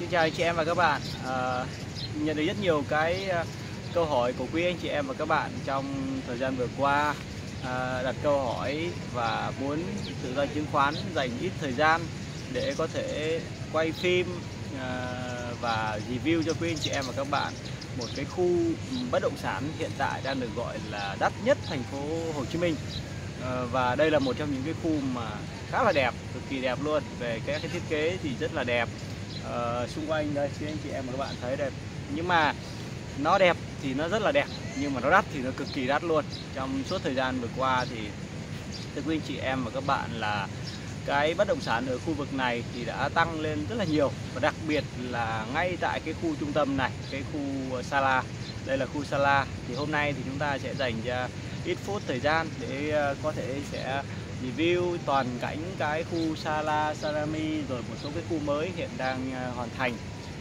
Xin chào anh chị em và các bạn. À, Nhận được rất nhiều cái ờ, câu hỏi của quý anh chị em và các bạn trong thời gian vừa qua. À, Đặt câu hỏi và muốn tự do chứng khoán dành ít thời gian để có thể quay phim à, và review cho quý anh chị em và các bạn một cái khu bất động sản hiện tại đang được gọi là đắt nhất thành phố Hồ Chí Minh. À, và đây là một trong những cái khu mà khá là đẹp cực kỳ đẹp luôn. Về các cái thiết kế thì rất là đẹp uh, xung quanh đây quý anh chị em và các bạn thấy đẹp. Nhưng mà nó đẹp thì nó rất là đẹp nhưng mà nó đắt thì nó cực kỳ đắt luôn. Trong suốt thời gian vừa qua thì thưa quý anh chị em và các bạn là cái bất động sản ở khu vực này thì đã tăng lên rất là nhiều. Và đặc biệt là ngay tại cái khu trung tâm này cái khu Sala. Đây là khu Sala. Thì hôm nay thì chúng ta sẽ dành ra ít phút thời gian để ờ, có thể sẽ review toàn cảnh cái khu Sala Sarami rồi một số cái khu mới hiện đang à, hoàn thành.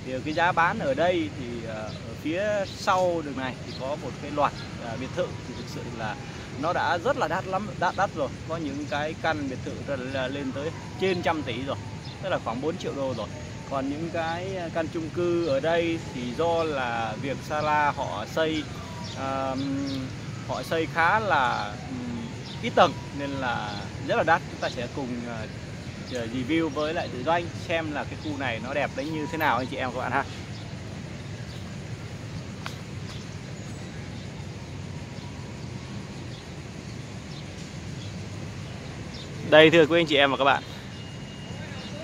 Thì cái giá bán ở đây thì à, ở phía sau đường này thì có một cái loạt à, biệt thự. Thì thực sự là nó đã rất là đắt lắm đắt đắt rồi. Có những cái căn biệt thự là lên tới trên trăm tỷ rồi tức là khoảng 4 triệu đô rồi. Còn những cái căn chung cư ở đây thì do là việc Sala họ xây um, họ xây khá là um, ít tầng nên là rất là đắt. Chúng ta sẽ cùng uh, review với lại tự doanh xem là cái khu này nó đẹp đến như thế nào anh chị em các bạn ha. Đây thưa quý anh chị em và các bạn.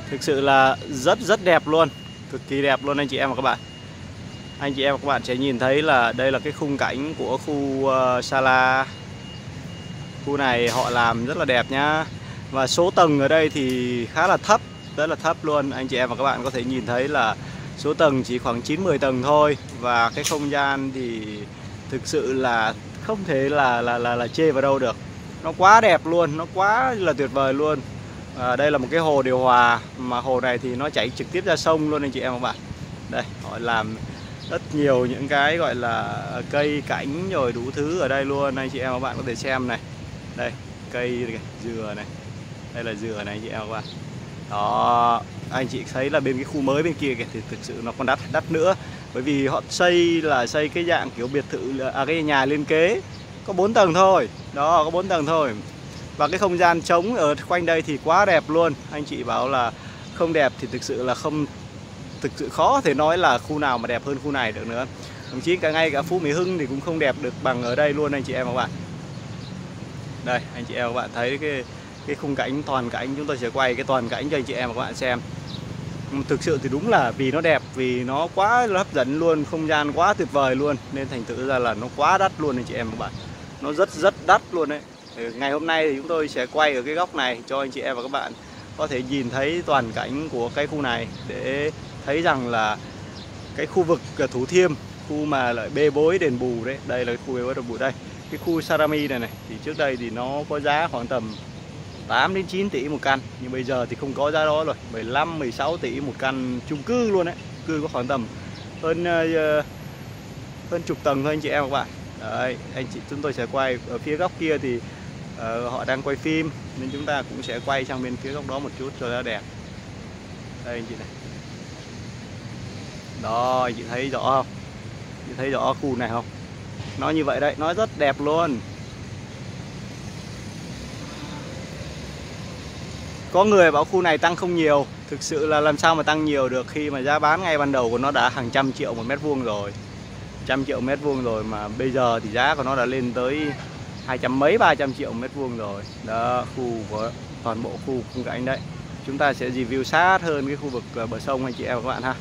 Thực sự là rất rất đẹp luôn. Cực kỳ đẹp luôn anh chị em và các bạn. Anh chị em và các bạn sẽ nhìn thấy là đây là cái khung cảnh của khu uh, Sala khu này họ làm rất là đẹp nhá. Và số tầng ở đây thì khá là thấp rất là thấp luôn. Anh chị em và các bạn có thể nhìn thấy là số tầng chỉ khoảng 9-10 tầng thôi. Và cái không gian thì thực sự là không thể là là là, là chê vào đâu được. Nó quá đẹp luôn nó quá là tuyệt vời luôn. À, đây là một cái hồ điều hòa mà hồ này thì nó chảy trực tiếp ra sông luôn anh chị em và các bạn. Đây họ làm rất nhiều những cái gọi là cây cảnh rồi đủ thứ ở đây luôn. Anh chị em và các bạn có thể xem này đây cây này, dừa này. Đây là dừa này anh chị em các bạn đó anh chị thấy là bên cái khu mới bên kia kìa thì thực sự nó còn đắt đắt nữa. Bởi vì họ xây là xây cái dạng kiểu biệt thự à cái nhà liên kế. Có 4 tầng thôi. Đó có 4 tầng thôi. Và cái không gian trống ở quanh đây thì quá đẹp luôn. Anh chị bảo là không đẹp thì thực sự là không thực sự khó thể nói là khu nào mà đẹp hơn khu này được nữa. Thậm chí cả ngay cả Phú Mỹ Hưng thì cũng không đẹp được bằng ở đây luôn anh chị em các bạn đây, anh chị em, các bạn thấy cái cái khung cảnh, toàn cảnh, chúng tôi sẽ quay cái toàn cảnh cho anh chị em và các bạn xem. Thực sự thì đúng là vì nó đẹp, vì nó quá hấp dẫn luôn, không gian quá tuyệt vời luôn, nên thành tựu ra là nó quá đắt luôn anh chị em các bạn. Nó rất rất đắt luôn đấy. Ngày hôm nay thì chúng tôi sẽ quay ở cái góc này cho anh chị em và các bạn có thể nhìn thấy toàn cảnh của cái khu này để thấy rằng là cái khu vực à, Thủ Thiêm, khu mà lại bê bối đền bù đấy. Đây là khu bê bối đền bù đây cái khu Sarami này này thì trước đây thì nó có giá khoảng tầm 8 đến 9 tỷ một căn. Nhưng bây giờ thì không có giá đó rồi. 15 16 tỷ một căn chung cư luôn đấy. Cư có khoảng tầm hơn uh, hơn chục tầng thôi anh chị em các bạn. Đấy anh chị chúng tôi sẽ quay ở phía góc kia thì uh, họ đang quay phim nên chúng ta cũng sẽ quay sang bên phía góc đó một chút cho nó đẹp. Đây anh chị này. Đó anh chị thấy rõ không? Chị thấy rõ khu này không? Nó như vậy đấy, nó rất đẹp luôn. Có người bảo khu này tăng không nhiều, thực sự là làm sao mà tăng nhiều được khi mà giá bán ngay ban đầu của nó đã hàng trăm triệu một mét vuông rồi. Trăm triệu mét vuông rồi mà bây giờ thì giá của nó đã lên tới hai trăm mấy, ba trăm triệu mét vuông rồi. Đó, khu của, toàn bộ khu khung cảnh đấy. Chúng ta sẽ review sát hơn cái khu vực à, bờ sông anh chị em các bạn ha.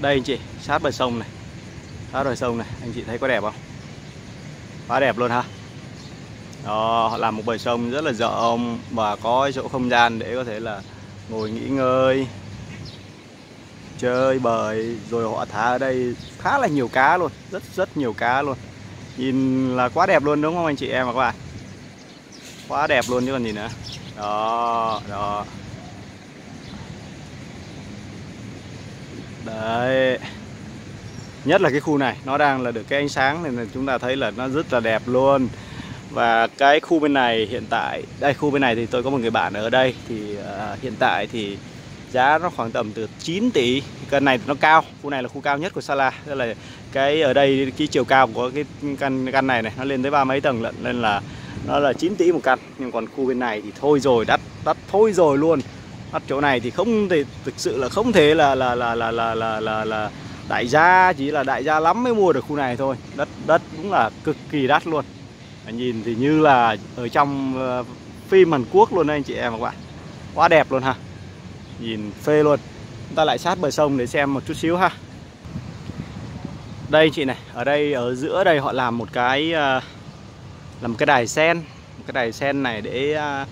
Đây anh chị, sát bờ sông này sát đồi sông này anh chị thấy có đẹp không? Quá đẹp luôn ha. Đó, họ làm một bờ sông rất là rộng và có chỗ không gian để có thể là ngồi nghỉ ngơi chơi bời rồi họ thả ở đây khá là nhiều cá luôn rất rất nhiều cá luôn. Nhìn là quá đẹp luôn đúng không anh chị em và các bạn? Quá đẹp luôn chứ còn gì nữa. Đó đó. Đấy nhất là cái khu này nó đang là được cái ánh sáng nên là chúng ta thấy là nó rất là đẹp luôn. Và cái khu bên này hiện tại đây khu bên này thì tôi có một người bạn ở đây thì uh, hiện tại thì giá nó khoảng tầm từ 9 tỷ. Căn này nó cao khu này là khu cao nhất của Sala. Tức là cái ở đây cái chiều cao của cái căn căn này này nó lên tới ba mấy tầng lận nên là nó là 9 tỷ một căn. Nhưng còn khu bên này thì thôi rồi đắt đắt thôi rồi luôn. Đắt chỗ này thì không thể thực sự là không thể là là là là là là là, là đại gia chỉ là đại gia lắm mới mua được khu này thôi. Đất đất cũng là cực kỳ đắt luôn. Nhìn thì như là ở trong ờ, phim Hàn Quốc luôn anh chị em và các bạn. Quá đẹp luôn ha. Nhìn phê luôn. Chúng ta lại sát bờ sông để xem một chút xíu ha. Đây chị này, ở đây, ở giữa đây họ làm một cái ờ, làm một cái đài sen. Một cái đài sen này để ờ,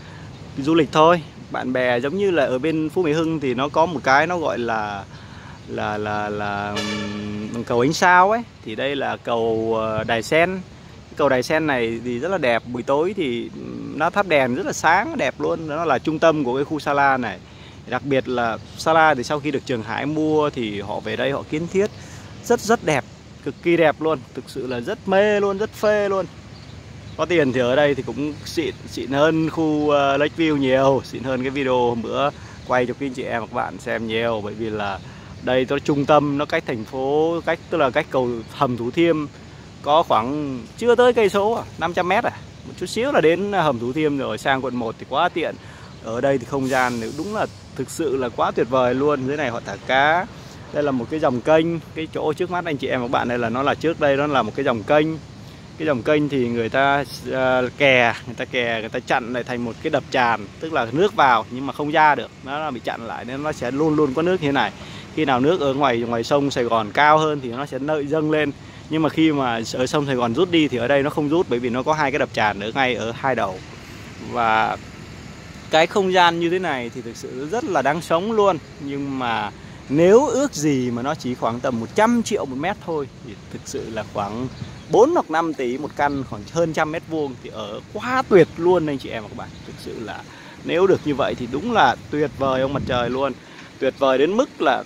du lịch thôi. Bạn bè giống như là ở bên Phú Mỹ Hưng thì nó có một cái nó gọi là là là là cầu ánh sao ấy thì đây là cầu ờ, đài sen. Cầu đài sen này thì rất là đẹp. Buổi tối thì nó thắp đèn rất là sáng đẹp luôn. Nó là trung tâm của cái khu Sala này. Đặc biệt là Sala thì sau khi được Trường Hải mua thì họ về đây họ kiến thiết rất rất đẹp cực kỳ đẹp luôn. Thực sự là rất mê luôn rất phê luôn. Có tiền thì ở đây thì cũng xịn xịn hơn khu ờ, uh, Lakeview nhiều xịn hơn cái video hôm bữa quay cho quý anh chị em và các bạn xem nhiều. Bởi vì là đây nó trung tâm nó cách thành phố cách tức là cách cầu hầm Thủ Thiêm có khoảng chưa tới cây số à, 500 mét à. Một chút xíu là đến hầm Thủ Thiêm rồi sang quận 1 thì quá tiện. Ở đây thì không gian đúng là thực sự là quá tuyệt vời luôn. Dưới này họ thả cá. Đây là một cái dòng kênh. Cái chỗ trước mắt anh chị em và các bạn đây là nó là trước đây nó là một cái dòng kênh. Cái dòng kênh thì người ta uh, kè người ta kè người ta chặn lại thành một cái đập tràn tức là nước vào nhưng mà không ra được. Nó bị chặn lại nên nó sẽ luôn luôn có nước như thế này khi nào nước ở ngoài ngoài sông Sài Gòn cao hơn thì nó sẽ nợi dâng lên. Nhưng mà khi mà ở sông Sài Gòn rút đi thì ở đây nó không rút bởi vì nó có hai cái đập tràn ở ngay ở hai đầu. Và cái không gian như thế này thì thực sự rất là đáng sống luôn. Nhưng mà nếu ước gì mà nó chỉ khoảng tầm 100 triệu một mét thôi thì thực sự là khoảng 4 hoặc 5 tỷ một căn, khoảng hơn trăm mét vuông thì ở quá tuyệt luôn anh chị em và các bạn. Thực sự là nếu được như vậy thì đúng là tuyệt vời ông mặt trời luôn. Tuyệt vời đến mức là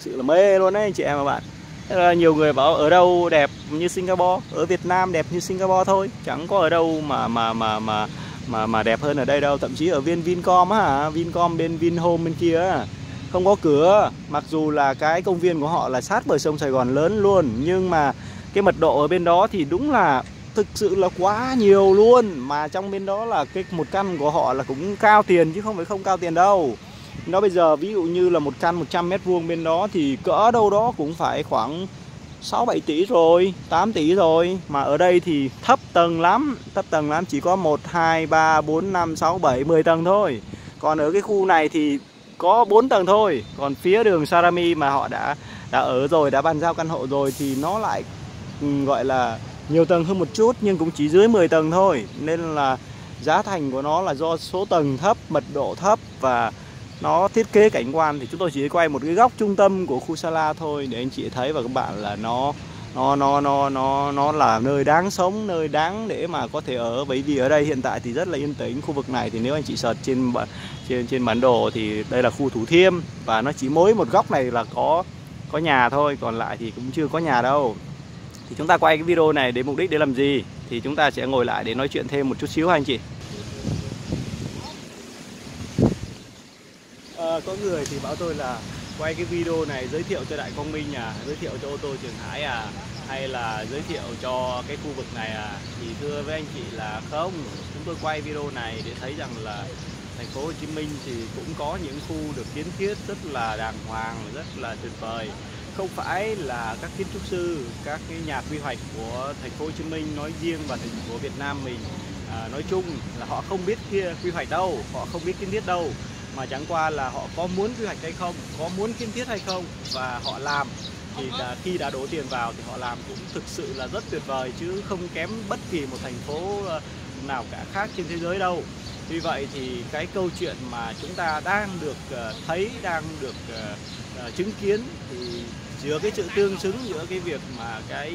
sự là mê luôn đấy anh chị em và bạn. Là nhiều người bảo ở đâu đẹp như Singapore, ở Việt Nam đẹp như Singapore thôi, chẳng có ở đâu mà mà mà mà mà mà đẹp hơn ở đây đâu. Thậm chí ở viên Vincom á, Vincom bên Vinhome bên kia á, không có cửa. Mặc dù là cái công viên của họ là sát bờ sông Sài Gòn lớn luôn, nhưng mà cái mật độ ở bên đó thì đúng là thực sự là quá nhiều luôn. Mà trong bên đó là cái, một căn của họ là cũng cao tiền, chứ không phải không cao tiền đâu nó bây giờ ví dụ như là một căn 100 mét vuông bên đó thì cỡ đâu đó cũng phải khoảng 6 7 tỷ rồi, 8 tỷ rồi mà ở đây thì thấp tầng lắm, thấp tầng lắm chỉ có 1 2 3 4 5 6 7 10 tầng thôi. Còn ở cái khu này thì có 4 tầng thôi. Còn phía đường Sarami mà họ đã đã ở rồi, đã bàn giao căn hộ rồi thì nó lại ừ, gọi là nhiều tầng hơn một chút nhưng cũng chỉ dưới 10 tầng thôi nên là giá thành của nó là do số tầng thấp mật độ thấp và nó thiết kế cảnh quan thì chúng tôi chỉ quay một cái góc trung tâm của khu Sala thôi, để anh chị thấy và các bạn là nó nó nó nó nó nó là nơi đáng sống, nơi đáng để mà có thể ở. Bởi vì ở đây hiện tại thì rất là yên tĩnh, khu vực này thì nếu anh chị search trên trên trên bản đồ thì đây là khu Thủ Thiêm và nó chỉ mỗi một góc này là có có nhà thôi, còn lại thì cũng chưa có nhà đâu. Thì chúng ta quay cái video này để mục đích để làm gì? Thì chúng ta sẽ ngồi lại để nói chuyện thêm một chút xíu anh chị. À, có người thì bảo tôi là quay cái video này giới thiệu cho Đại Quang Minh à giới thiệu cho ô tô Trường Hải à hay là giới thiệu cho cái khu vực này à. Thì thưa với anh chị là không chúng tôi quay video này để thấy rằng là thành phố Hồ Chí Minh thì cũng có những khu được kiến thiết rất là đàng hoàng rất là tuyệt vời. Không phải là các kiến trúc sư, các cái nhà quy hoạch của thành phố Hồ Chí Minh nói riêng và thành phố Việt Nam mình à, nói chung là họ không biết kia quy hoạch đâu, họ không biết kiến thiết đâu mà chẳng qua là họ có muốn quy hoạch hay không, có muốn kiến thiết hay không và họ làm thì là khi đã đổ tiền vào thì họ làm cũng thực sự là rất tuyệt vời chứ không kém bất kỳ một thành phố ờ, nào cả khác trên thế giới đâu. Vì vậy thì cái câu chuyện mà chúng ta đang được ờ, thấy, đang được ờ, chứng kiến thì giữa cái sự tương xứng giữa cái việc mà cái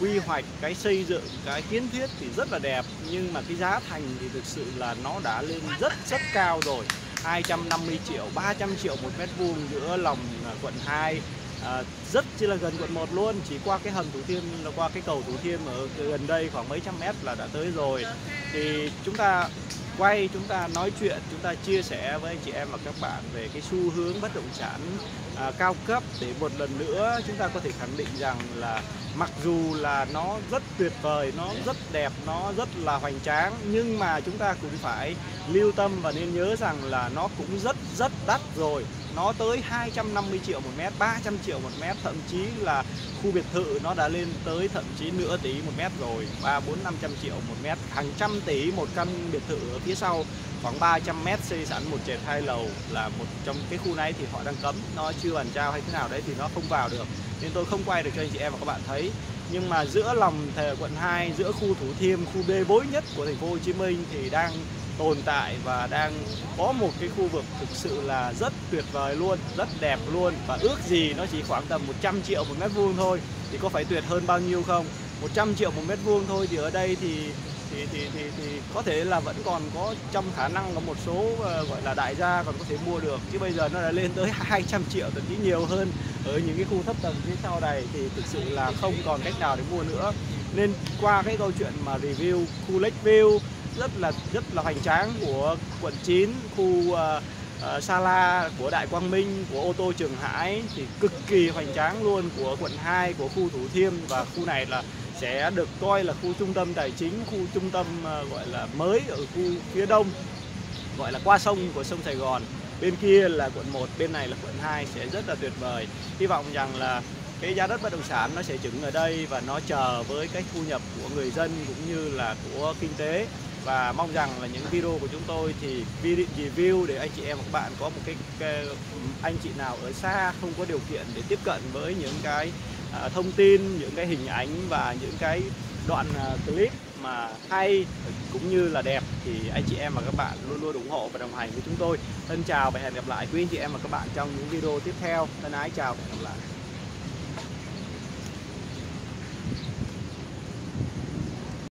quy hoạch cái xây dựng cái kiến thiết thì rất là đẹp nhưng mà cái giá thành thì thực sự là nó đã lên rất rất cao rồi 250 triệu 300 triệu một mét vuông giữa lòng à, quận 2 À, rất chỉ là gần quận 1 luôn chỉ qua cái hầm Thủ Thiêm là qua cái cầu Thủ Thiêm ở gần đây khoảng mấy trăm mét là đã tới rồi. Thì chúng ta quay chúng ta nói chuyện chúng ta chia sẻ với anh chị em và các bạn về cái xu hướng bất động sản à, cao cấp. Để một lần nữa chúng ta có thể khẳng định rằng là mặc dù là nó rất tuyệt vời, nó rất đẹp, nó rất là hoành tráng, nhưng mà chúng ta cũng phải lưu tâm và nên nhớ rằng là nó cũng rất rất đắt rồi nó tới 250 triệu một mét 300 triệu một mét, thậm chí là khu biệt thự nó đã lên tới thậm chí nửa tỷ một mét rồi. ba bốn năm trăm triệu một mét, hàng trăm tỷ một căn biệt thự ở phía sau. Khoảng 300 mét xây sẵn một trệt hai lầu là một trong cái khu này thì họ đang cấm. Nó chưa bàn trao hay thế nào đấy thì nó không vào được. Nên tôi không quay được cho anh chị em và các bạn thấy. Nhưng mà giữa lòng thề quận 2 giữa khu Thủ Thiêm, khu bê bối nhất của thành phố Hồ Chí Minh thì đang tồn tại và đang có một cái khu vực thực sự là rất tuyệt vời luôn rất đẹp luôn. Và ước gì nó chỉ khoảng tầm 100 triệu một mét vuông thôi. Thì có phải tuyệt hơn bao nhiêu không? 100 triệu một mét vuông thôi thì ở đây thì thì, thì thì thì có thể là vẫn còn có trong khả năng có một số uh, gọi là đại gia còn có thể mua được. Chứ bây giờ nó đã lên tới 200 triệu thậm chí nhiều hơn ở những cái khu thấp tầng phía sau này thì thực sự là không còn cách nào để mua nữa. Nên qua cái câu chuyện mà review khu Lakeview rất là rất là hoành tráng của quận 9 khu ờ, ờ, uh, uh, Sala của Đại Quang Minh của ô tô Trường Hải thì cực kỳ hoành tráng luôn của quận 2 của khu Thủ Thiêm. Và khu này là sẽ được coi là khu trung tâm tài chính khu trung tâm uh, gọi là mới ở khu phía đông gọi là qua sông của sông Sài Gòn. Bên kia là quận 1 bên này là quận 2 sẽ rất là tuyệt vời. Hy vọng rằng là cái giá đất bất động sản nó sẽ chứng ở đây và nó chờ với cái thu nhập của người dân cũng như là của kinh tế và mong rằng là những video của chúng tôi thì review để anh chị em và các bạn có một cái, cái anh chị nào ở xa không có điều kiện để tiếp cận với những cái uh, thông tin những cái hình ảnh và những cái đoạn uh, clip mà hay cũng như là đẹp thì anh chị em và các bạn luôn luôn ủng hộ và đồng hành với chúng tôi. Thân chào và hẹn gặp lại quý anh chị em và các bạn trong những video tiếp theo. Thân ái chào và hẹn gặp lại.